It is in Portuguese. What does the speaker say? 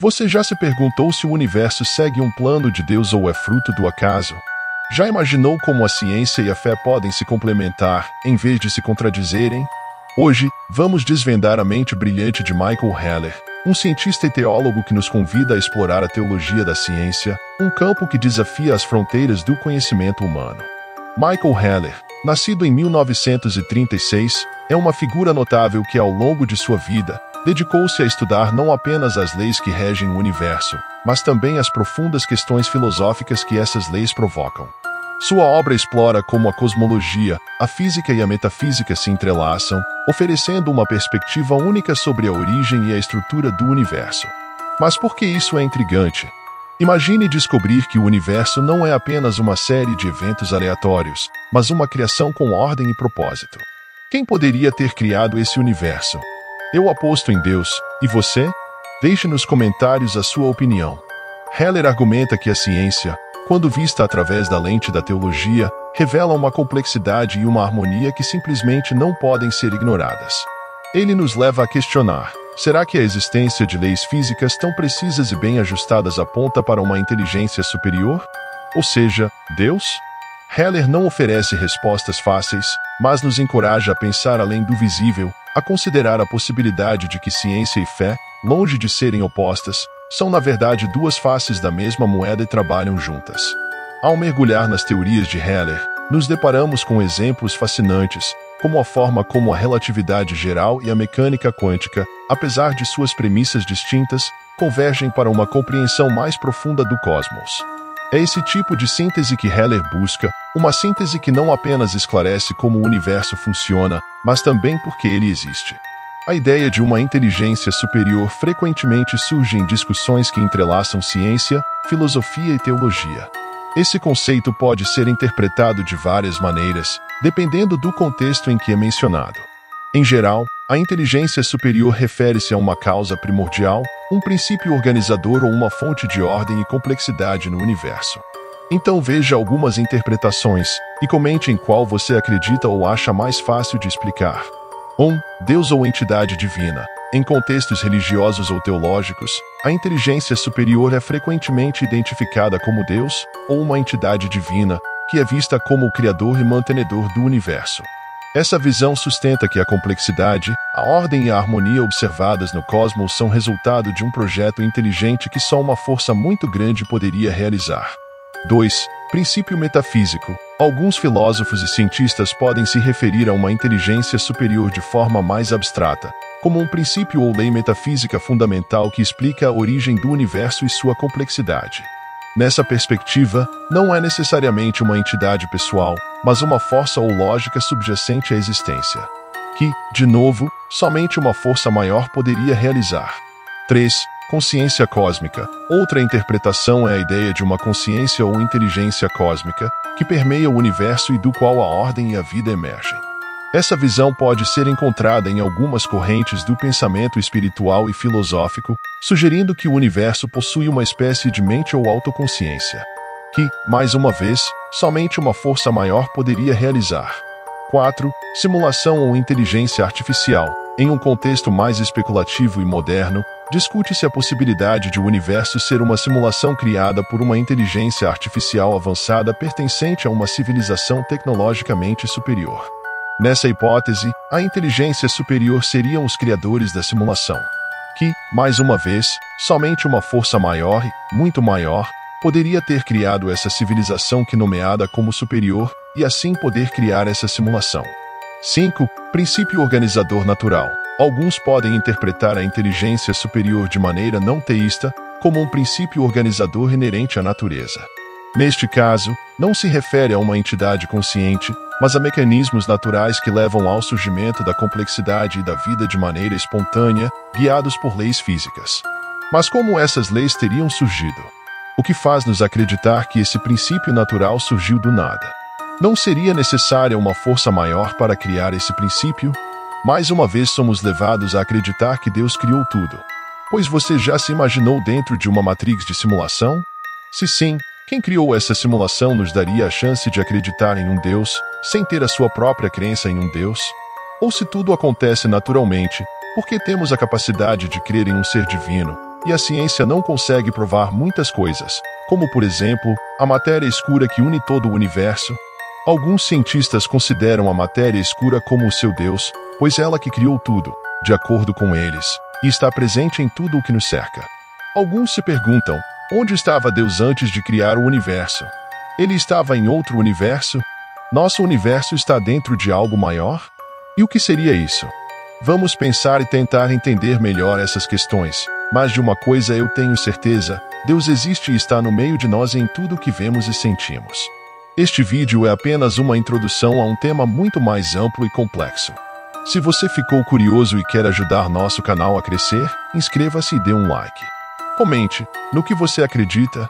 Você já se perguntou se o universo segue um plano de Deus ou é fruto do acaso? Já imaginou como a ciência e a fé podem se complementar, em vez de se contradizerem? Hoje, vamos desvendar a mente brilhante de Michael Heller, um cientista e teólogo que nos convida a explorar a teologia da ciência, um campo que desafia as fronteiras do conhecimento humano. Michael Heller, nascido em 1936, é uma figura notável que, ao longo de sua vida, dedicou-se a estudar não apenas as leis que regem o universo, mas também as profundas questões filosóficas que essas leis provocam. Sua obra explora como a cosmologia, a física e a metafísica se entrelaçam, oferecendo uma perspectiva única sobre a origem e a estrutura do universo. Mas por que isso é intrigante? Imagine descobrir que o universo não é apenas uma série de eventos aleatórios, mas uma criação com ordem e propósito. Quem poderia ter criado esse universo? Eu aposto em Deus, e você? Deixe nos comentários a sua opinião. Heller argumenta que a ciência, quando vista através da lente da teologia, revela uma complexidade e uma harmonia que simplesmente não podem ser ignoradas. Ele nos leva a questionar: será que a existência de leis físicas tão precisas e bem ajustadas aponta para uma inteligência superior? Ou seja, Deus? Heller não oferece respostas fáceis, mas nos encoraja a pensar além do visível, a considerar a possibilidade de que ciência e fé, longe de serem opostas, são na verdade duas faces da mesma moeda e trabalham juntas. Ao mergulhar nas teorias de Heller, nos deparamos com exemplos fascinantes, como a forma como a relatividade geral e a mecânica quântica, apesar de suas premissas distintas, convergem para uma compreensão mais profunda do cosmos. É esse tipo de síntese que Heller busca, uma síntese que não apenas esclarece como o universo funciona, mas também porque ele existe. A ideia de uma inteligência superior frequentemente surge em discussões que entrelaçam ciência, filosofia e teologia. Esse conceito pode ser interpretado de várias maneiras, dependendo do contexto em que é mencionado. Em geral, a inteligência superior refere-se a uma causa primordial, um princípio organizador ou uma fonte de ordem e complexidade no universo. Então veja algumas interpretações e comente em qual você acredita ou acha mais fácil de explicar. 1. Deus ou entidade divina. Em contextos religiosos ou teológicos, a inteligência superior é frequentemente identificada como Deus ou uma entidade divina, que é vista como o criador e mantenedor do universo. Essa visão sustenta que a complexidade, a ordem e a harmonia observadas no cosmos são resultado de um projeto inteligente que só uma força muito grande poderia realizar. 2. Princípio metafísico. Alguns filósofos e cientistas podem se referir a uma inteligência superior de forma mais abstrata, como um princípio ou lei metafísica fundamental que explica a origem do universo e sua complexidade. Nessa perspectiva, não é necessariamente uma entidade pessoal, mas uma força ou lógica subjacente à existência, que, de novo, somente uma força maior poderia realizar. 3 consciência cósmica. Outra interpretação é a ideia de uma consciência ou inteligência cósmica que permeia o universo e do qual a ordem e a vida emergem. Essa visão pode ser encontrada em algumas correntes do pensamento espiritual e filosófico, sugerindo que o universo possui uma espécie de mente ou autoconsciência, que, mais uma vez, somente uma força maior poderia realizar. 4. Simulação ou inteligência artificial. Em um contexto mais especulativo e moderno, discute-se a possibilidade de o universo ser uma simulação criada por uma inteligência artificial avançada pertencente a uma civilização tecnologicamente superior. Nessa hipótese, a inteligência superior seriam os criadores da simulação, que, mais uma vez, somente uma força maior e, muito maior, poderia ter criado essa civilização que nomeada como superior e assim poder criar essa simulação. 5. Princípio organizador natural. Alguns podem interpretar a inteligência superior de maneira não teísta como um princípio organizador inerente à natureza. Neste caso, não se refere a uma entidade consciente, mas a mecanismos naturais que levam ao surgimento da complexidade e da vida de maneira espontânea, guiados por leis físicas. Mas como essas leis teriam surgido? O que faz nos acreditar que esse princípio natural surgiu do nada? Não seria necessária uma força maior para criar esse princípio? Mais uma vez somos levados a acreditar que Deus criou tudo. Pois você já se imaginou dentro de uma matrix de simulação? Se sim, quem criou essa simulação nos daria a chance de acreditar em um Deus, sem ter a sua própria crença em um Deus? Ou se tudo acontece naturalmente, por que temos a capacidade de crer em um ser divino, e a ciência não consegue provar muitas coisas, como por exemplo, a matéria escura que une todo o universo. Alguns cientistas consideram a matéria escura como o seu Deus, pois ela que criou tudo, de acordo com eles, e está presente em tudo o que nos cerca. Alguns se perguntam: onde estava Deus antes de criar o universo? Ele estava em outro universo? Nosso universo está dentro de algo maior? E o que seria isso? Vamos pensar e tentar entender melhor essas questões, mas de uma coisa eu tenho certeza: Deus existe e está no meio de nós em tudo o que vemos e sentimos. Este vídeo é apenas uma introdução a um tema muito mais amplo e complexo. Se você ficou curioso e quer ajudar nosso canal a crescer, inscreva-se e dê um like. Comente no que você acredita